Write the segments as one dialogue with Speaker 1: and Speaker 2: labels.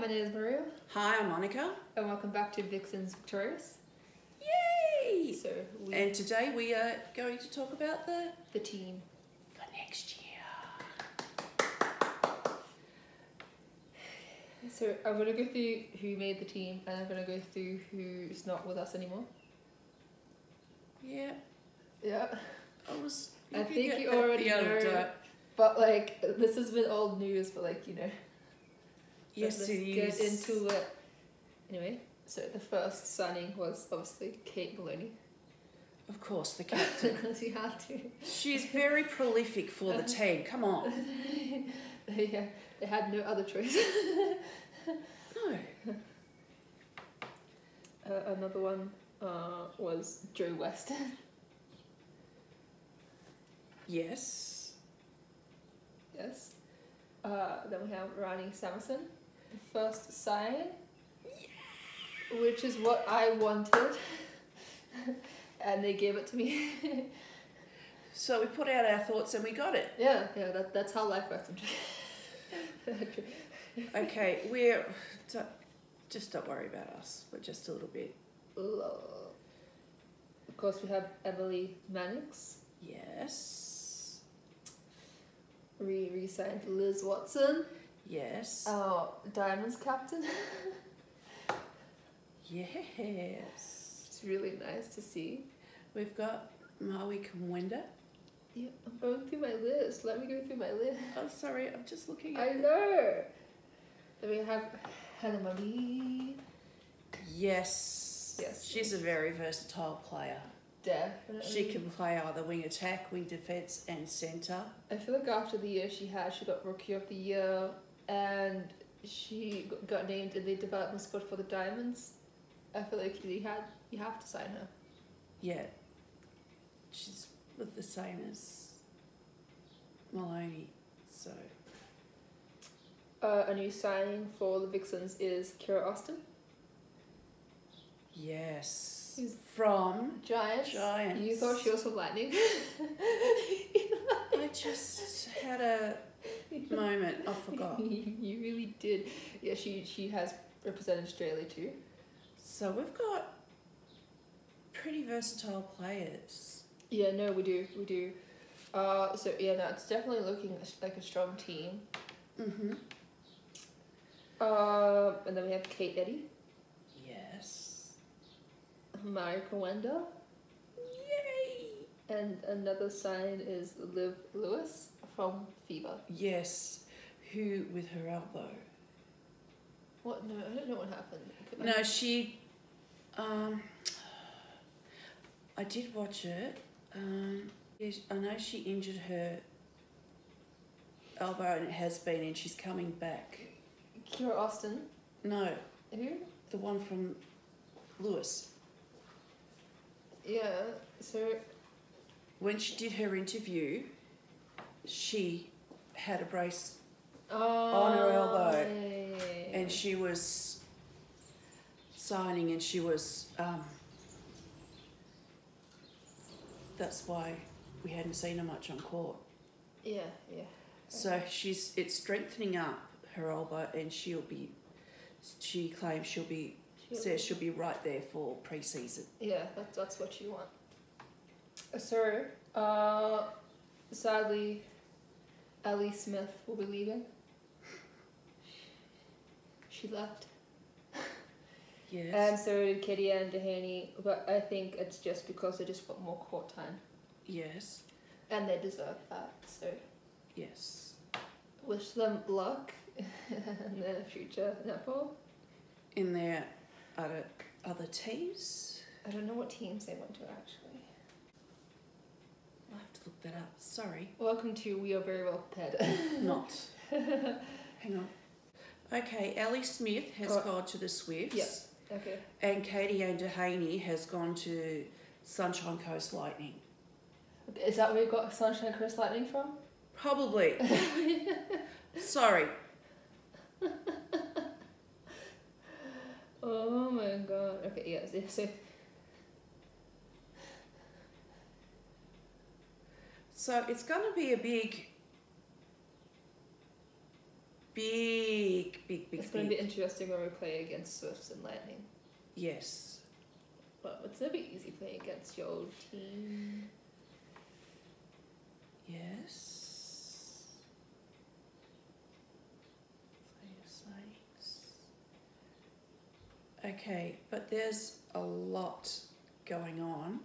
Speaker 1: my name is Maria,
Speaker 2: Hi, I'm Monica.
Speaker 1: and welcome back to Vixens Victorious.
Speaker 2: Yay!
Speaker 1: So, we,
Speaker 2: And today we are going to talk about the
Speaker 1: the team.
Speaker 2: for next year.
Speaker 1: So, I'm gonna go through who made the team, and I'm gonna go through who's not with us anymore.
Speaker 2: Yeah,
Speaker 1: Yeah.
Speaker 2: I was.
Speaker 1: I think you already know. But, like, this has been old news, but, like, you know.
Speaker 2: Yes,
Speaker 1: let's
Speaker 2: it
Speaker 1: get
Speaker 2: is.
Speaker 1: into it. Anyway, so the first signing was obviously Kate Moloney.
Speaker 2: Of course, the captain.
Speaker 1: Because you had to.
Speaker 2: She's very prolific for the team. Come on.
Speaker 1: yeah, they had no other choice.
Speaker 2: No.
Speaker 1: Uh, another one uh, was Joe West.
Speaker 2: Yes.
Speaker 1: yes. Uh, then we have Rahni Samason, the first sign, which is what I wanted, and they gave it to me.
Speaker 2: So we put out our thoughts and we got it.
Speaker 1: yeah, yeah, that, that's how life works.
Speaker 2: Okay, we're. Just don't worry about us. We're just a little bit.
Speaker 1: of course, we have Emily Mannix.
Speaker 2: Yes.
Speaker 1: We re-signed Liz Watson.
Speaker 2: Yes.
Speaker 1: Oh, Diamonds captain.
Speaker 2: Yes.
Speaker 1: It's really nice to see.
Speaker 2: We've got Mwai Kumwenda.
Speaker 1: Yeah, I'm going through my list. Let me go through my list.
Speaker 2: Oh, sorry, I'm just looking at
Speaker 1: I know. Then we have Helen Marie.
Speaker 2: Yes.
Speaker 1: Yes.
Speaker 2: She's a very versatile player.
Speaker 1: Definitely.
Speaker 2: She can play either wing attack, wing defence, and centre.
Speaker 1: I feel like after the year she had, she got Rookie of the Year, and she got named in the development squad for the Diamonds. I feel like you had you have to sign her.
Speaker 2: Yeah. She's with the same as Moloney. So,
Speaker 1: Uh, a new signing for the Vixens is Kiera Austin.
Speaker 2: yes.
Speaker 1: Who's-
Speaker 2: From
Speaker 1: Giants.
Speaker 2: Giants.
Speaker 1: You thought she was from Lightning.
Speaker 2: I just had a moment. I forgot.
Speaker 1: you, really did. Yeah, she she has represented Australia too.
Speaker 2: So we've got pretty versatile players.
Speaker 1: Yeah, no, we do, we do. Uh, so yeah, no, it's definitely looking like a strong team.
Speaker 2: Mm-hmm.
Speaker 1: Um, and then we have Kate Eddy,
Speaker 2: Yes.
Speaker 1: Mwai Kumwenda,
Speaker 2: Yay!
Speaker 1: and another sign is Liv Lewis from Fever.
Speaker 2: Yes. Who with her elbow?
Speaker 1: What? No, I don't know what happened.
Speaker 2: No, she. Um, I did watch it. Um, I know she injured her elbow and it has been, and she's coming back.
Speaker 1: Kiera Austin.
Speaker 2: No,
Speaker 1: Who?
Speaker 2: the one from Lewis.
Speaker 1: Yeah. So
Speaker 2: When she did her interview, she had a brace
Speaker 1: on
Speaker 2: her elbow,
Speaker 1: Oh,
Speaker 2: and she was signing, and she was. Um, that's why we hadn't seen her much on court.
Speaker 1: yeah, yeah.
Speaker 2: So she's it's strengthening up her elbow, and she'll be. She claims she'll be says she'll be right there for pre-season.
Speaker 1: Yeah, that's that's what you want. So, uh, sadly, Allie Smith will be leaving. She left,
Speaker 2: Yes.
Speaker 1: and so did Kadie-Ann Dehaney. But I think it's just because they just want more court time,
Speaker 2: yes.
Speaker 1: and they deserve that. So,
Speaker 2: Yes.
Speaker 1: wish them luck in their future netball.
Speaker 2: In their other other teams,
Speaker 1: I don't know what teams they went to actually.
Speaker 2: I'll have to look that up. Sorry.
Speaker 1: Welcome to We Are Very Well Prepared.
Speaker 2: Not. Hang on. Okay, Allie Smith has
Speaker 1: Oh.
Speaker 2: gone to the Swifts.
Speaker 1: Yeah. okay.
Speaker 2: And Kadie-Ann Dehaney has gone to Sunshine Coast Lightning.
Speaker 1: Is that where you got Sunshine Coast Lightning from?
Speaker 2: Probably. Sorry.
Speaker 1: Oh my god. Okay, yes. Yeah, so
Speaker 2: So it's going to be a big, big big, big,
Speaker 1: it's going to be interesting when we play against Swifts and Lightning.
Speaker 2: Yes.
Speaker 1: But it's going to be easy playing against your old team.
Speaker 2: Yes. Okay, but there's a lot going on.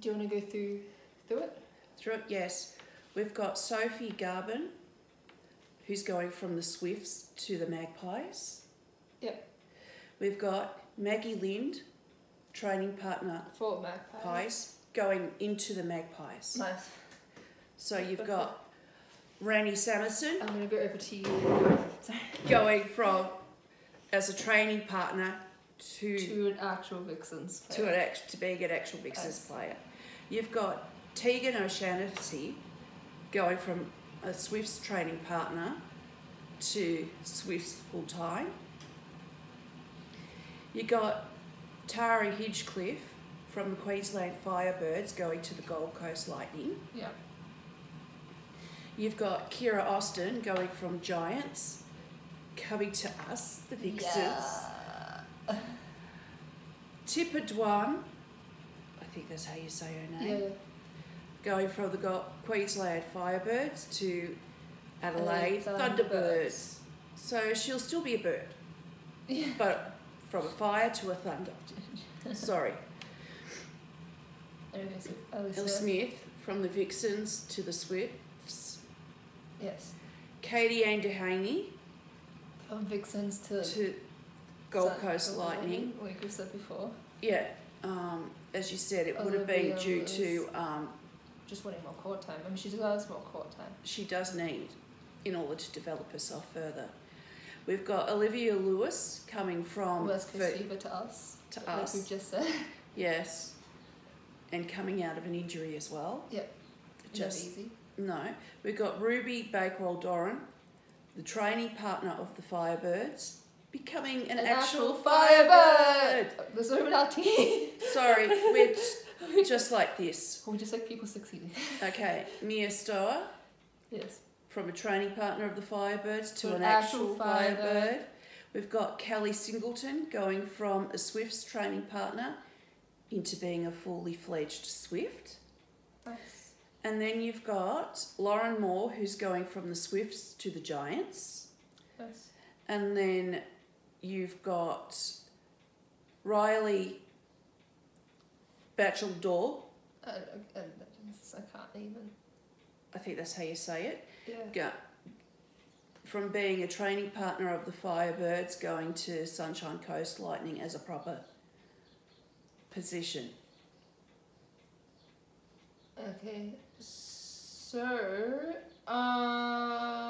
Speaker 1: Do you want to go through through it?
Speaker 2: Through it, yes. We've got Sophie Garbin, who's going from the Swifts to the Magpies.
Speaker 1: Yep.
Speaker 2: We've got Maggie Lind, training partner
Speaker 1: For Magpies,
Speaker 2: Pies, going into the Magpies.
Speaker 1: Nice.
Speaker 2: So you've got Randy Samason
Speaker 1: I'm going to go over to you.
Speaker 2: Going from as a training partner to
Speaker 1: To an actual Vixens.
Speaker 2: to an act, to being an actual Vixens player. You've got Teigan O'Shannassy going from a Swifts training partner to Swifts full time. You got Tara Hinchliffe from the Queensland Firebirds going to the Gold Coast Lightning.
Speaker 1: Yeah.
Speaker 2: You've got Kiera Austin going from Giants coming to us, the Vixens.
Speaker 1: Yeah.
Speaker 2: Tippah Dwan, think that's how you say her name.
Speaker 1: Yeah.
Speaker 2: going from the Queensland Firebirds to Adelaide Thunderbirds.
Speaker 1: Thunderbirds.
Speaker 2: So she'll still be a bird,
Speaker 1: Yeah.
Speaker 2: but from a fire to a thunder. Sorry. Elle Smith from the Vixens to the Swifts.
Speaker 1: Yes.
Speaker 2: Kadie-Ann Dehaney
Speaker 1: From Vixens to
Speaker 2: to Gold
Speaker 1: Sun-
Speaker 2: Coast
Speaker 1: Gold
Speaker 2: Lightning.
Speaker 1: Like we said before.
Speaker 2: Yeah, um, as you said, it would have been due to um,
Speaker 1: Just wanting more court time. I mean, she deserves more court time.
Speaker 2: she does need in order to develop herself further. We've got Olivia Lewis coming from
Speaker 1: West Coast Fever to us.
Speaker 2: to
Speaker 1: like
Speaker 2: us.
Speaker 1: we've just said.
Speaker 2: Yes, and coming out of an injury as well.
Speaker 1: Yep.
Speaker 2: Just
Speaker 1: Never easy.
Speaker 2: no. We've got Ruby Bakewell-Doran, the training partner of the Firebirds, becoming an, actual, Firebird.
Speaker 1: There's no our.
Speaker 2: Sorry, we're j- just like this.
Speaker 1: we just like people succeeding.
Speaker 2: Okay, Mia Stower.
Speaker 1: Yes.
Speaker 2: from a training partner of the Firebirds to
Speaker 1: To
Speaker 2: an
Speaker 1: an
Speaker 2: actual,
Speaker 1: actual
Speaker 2: Firebird.
Speaker 1: Firebird.
Speaker 2: We've got Kelly Singleton going from a Swifts training partner into being a fully fledged Swift.
Speaker 1: Nice.
Speaker 2: And then you've got Lauren Moore, who's going from the Swifts to the Giants.
Speaker 1: Nice.
Speaker 2: And then you've got Reilley Batcheldor,
Speaker 1: I, I, I, I can't even.
Speaker 2: I think that's how you say it,
Speaker 1: Yeah.
Speaker 2: go, from being a training partner of the Firebirds going to Sunshine Coast Lightning as a proper position.
Speaker 1: Okay. So, uh,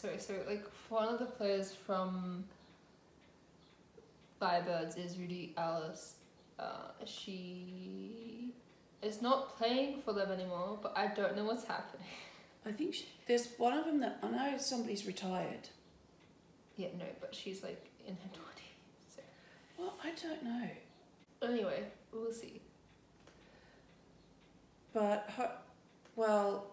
Speaker 1: sorry. So, like one of the players from Firebirds is Rudi Ellis. Uh, she is not playing for them anymore, but I don't know what's happening.
Speaker 2: I think she, there's one of them that I know somebody's retired.
Speaker 1: Yeah, no, but she's like in her twenties. So
Speaker 2: Well, I don't know.
Speaker 1: anyway, we'll see.
Speaker 2: But, ho- well,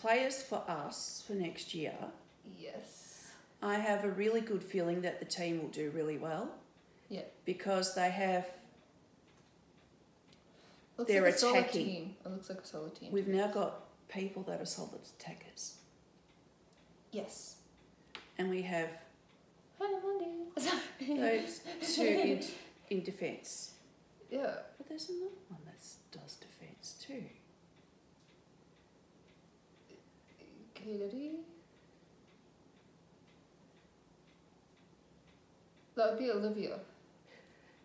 Speaker 2: players for us for next year,
Speaker 1: Yes.
Speaker 2: I have a really good feeling that the team will do really well.
Speaker 1: Yeah.
Speaker 2: Because they have,
Speaker 1: Looks
Speaker 2: They're
Speaker 1: like a solid
Speaker 2: attacking.
Speaker 1: team. It looks like a solid team.
Speaker 2: we've now got people that are solid attackers.
Speaker 1: yes.
Speaker 2: And we have those two in, in defence.
Speaker 1: yeah.
Speaker 2: But there's another one that does defence too.
Speaker 1: That would be Olivia.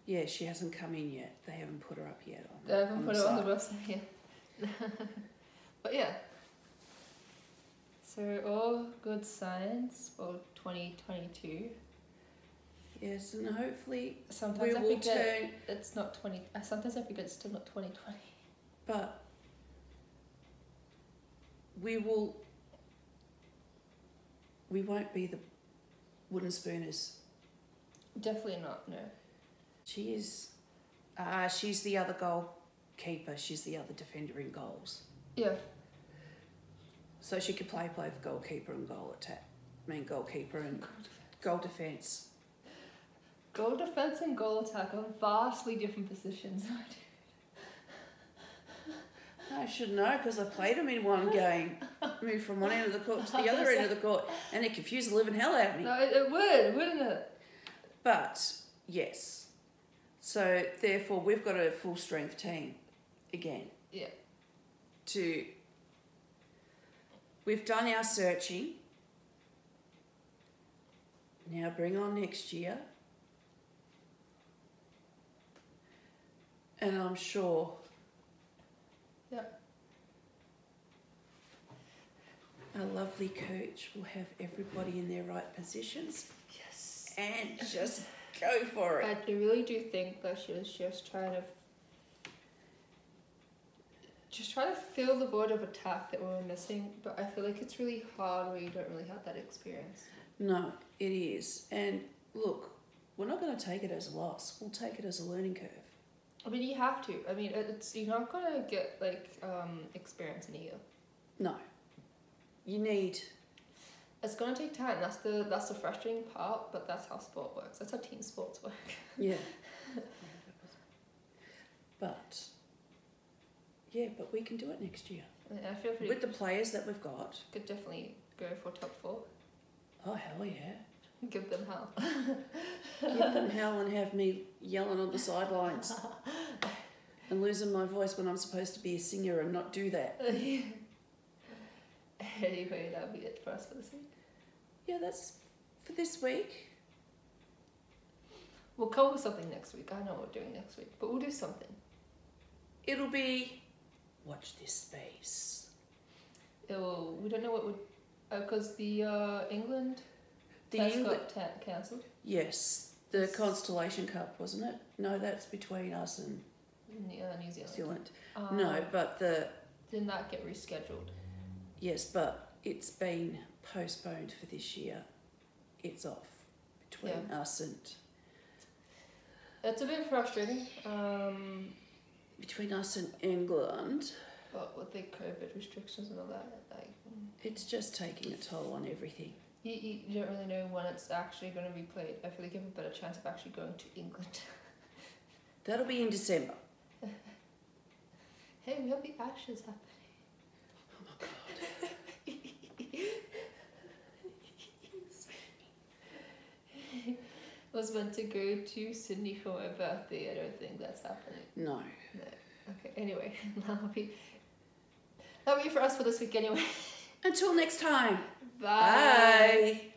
Speaker 2: Yeah, she hasn't come in yet. They haven't put her up yet. On,
Speaker 1: They haven't put
Speaker 2: the
Speaker 1: it on the website yet. but yeah. So all good signs for 2022.
Speaker 2: Yes, and hopefully
Speaker 1: Sometimes
Speaker 2: we
Speaker 1: I
Speaker 2: will turn.
Speaker 1: it's not 20. uh, Sometimes I forget it's still not 2020.
Speaker 2: But we will. We won't be the wooden spooners.
Speaker 1: Definitely not. No.
Speaker 2: She is. Ah, she's the other goalkeeper. She's the other defender in goals.
Speaker 1: Yeah.
Speaker 2: So she could play both goalkeeper and goal attack. I mean, goalkeeper and goal defence.
Speaker 1: Goal defense and goal attack are vastly different positions.
Speaker 2: I should know because I played them in one game. Moved from one end of the court to the other end of the court, and it confused the living hell out of me.
Speaker 1: no, it, it would, wouldn't it?
Speaker 2: But yes, so therefore we've got a full strength team again.
Speaker 1: Yeah.
Speaker 2: To we've done our searching. Now bring on next year. And I'm sure.
Speaker 1: Yep.
Speaker 2: Our lovely coach will have everybody in their right positions
Speaker 1: Yes.
Speaker 2: and just go for it.
Speaker 1: I really do think that she was just trying to just trying to fill the void of attack that we were missing, but I feel like it's really hard where you don't really have that experience.
Speaker 2: No, it is. And look, we're not going to take it as a loss. We'll take it as a learning curve.
Speaker 1: I mean, you have to. I mean, it's you're not gonna get like um, experience in a year.
Speaker 2: No. You need,
Speaker 1: It's gonna take time. That's the that's the frustrating part, but that's how sport works. That's how team sports work.
Speaker 2: yeah. but, yeah, but we can do it next year.
Speaker 1: Mean, I feel pretty
Speaker 2: With the players that we've got,
Speaker 1: could definitely go for top four.
Speaker 2: oh, hell yeah.
Speaker 1: Give them hell.
Speaker 2: Give them hell and have me yelling on the sidelines and losing my voice when I'm supposed to be a singer and not do that.
Speaker 1: Anyway, that'll be it for us for this week.
Speaker 2: Yeah, that's for this week.
Speaker 1: We'll come up with something next week. I know what we're doing next week, but we'll do something.
Speaker 2: It'll be watch this space.
Speaker 1: It'll, we don't know what would because the uh, England
Speaker 2: The
Speaker 1: test
Speaker 2: England,
Speaker 1: got cancelled.
Speaker 2: yes, the Constellation Cup, wasn't it? No, that's between us and
Speaker 1: New, uh, New Zealand.
Speaker 2: Zealand.
Speaker 1: Um,
Speaker 2: No, but the
Speaker 1: Didn't that get rescheduled?
Speaker 2: Yes, but it's been postponed for this year. It's off between us and
Speaker 1: It's a bit frustrating. Um,
Speaker 2: between us and England.
Speaker 1: but with the COVID restrictions and all that, like
Speaker 2: It's just taking a toll on everything.
Speaker 1: you, you you don't really know when it's actually going to be played. I feel like you have a better chance of actually going to England.
Speaker 2: That'll be in December.
Speaker 1: hey, we have the Ashes happening.
Speaker 2: Oh my god.
Speaker 1: I was meant to go to Sydney for my birthday. I don't think that's happening.
Speaker 2: No.
Speaker 1: Okay. Anyway, that'll be that'll be for us for this week anyway.
Speaker 2: Until next time.
Speaker 1: Bye.